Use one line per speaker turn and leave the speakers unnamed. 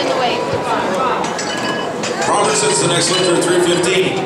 in the way.
Robertson's the next lifter at 315.